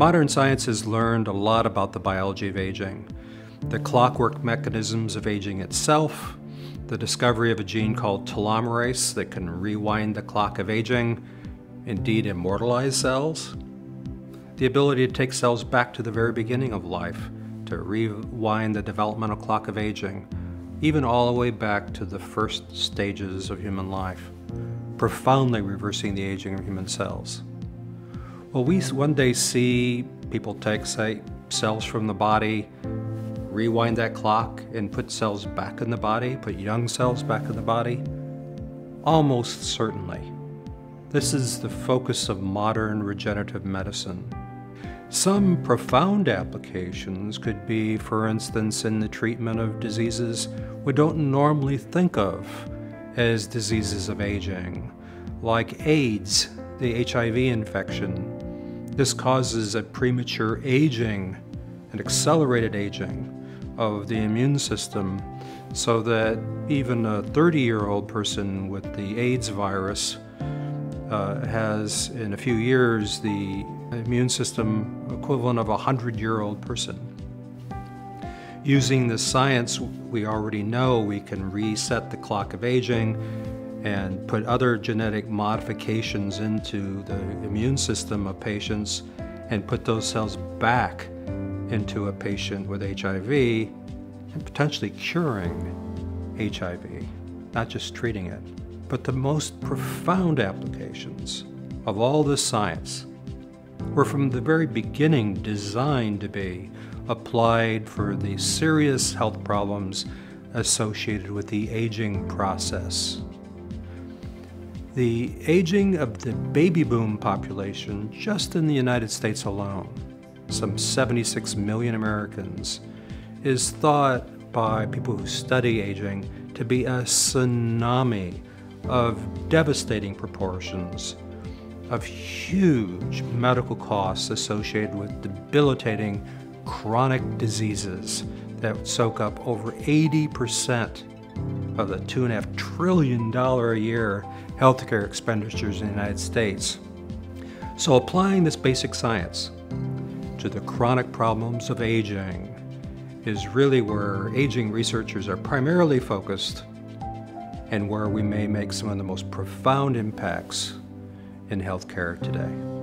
Modern science has learned a lot about the biology of aging, the clockwork mechanisms of aging itself, the discovery of a gene called telomerase that can rewind the clock of aging, indeed immortalize cells, the ability to take cells back to the very beginning of life, to rewind the developmental clock of aging, even all the way back to the first stages of human life, profoundly reversing the aging of human cells. Will we one day see people take, say, cells from the body, rewind that clock, and put cells back in the body, put young cells back in the body? Almost certainly. This is the focus of modern regenerative medicine. Some profound applications could be, for instance, in the treatment of diseases we don't normally think of as diseases of aging, like AIDS, the HIV infection, this causes a premature aging, an accelerated aging of the immune system so that even a 30 year old person with the AIDS virus uh, has, in a few years, the immune system equivalent of a 100 year old person. Using the science we already know, we can reset the clock of aging and put other genetic modifications into the immune system of patients and put those cells back into a patient with HIV and potentially curing HIV, not just treating it. But the most profound applications of all this science were from the very beginning designed to be applied for the serious health problems associated with the aging process. The aging of the baby boom population just in the United States alone, some 76 million Americans, is thought by people who study aging to be a tsunami of devastating proportions, of huge medical costs associated with debilitating chronic diseases that soak up over 80% of the $2.5 trillion a year healthcare expenditures in the United States. So applying this basic science to the chronic problems of aging is really where aging researchers are primarily focused and where we may make some of the most profound impacts in healthcare today.